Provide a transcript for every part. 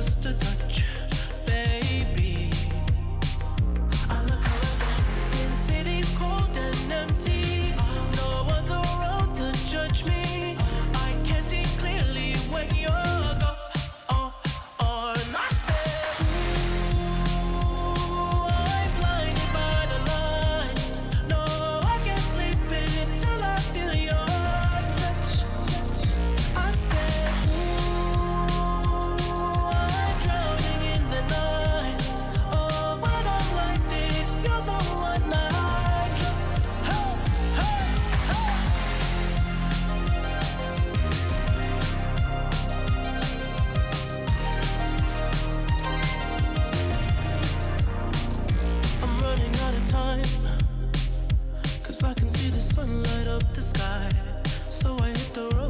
just a touch. so I can see the sun light up the sky. So I hit the road.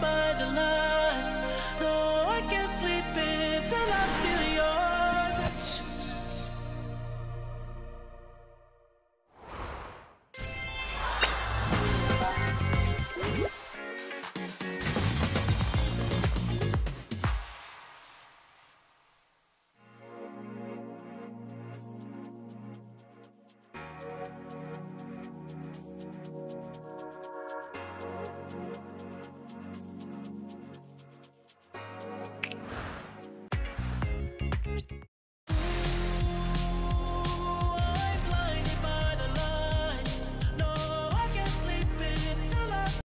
by the lights. No, I can't sleep until I feel you.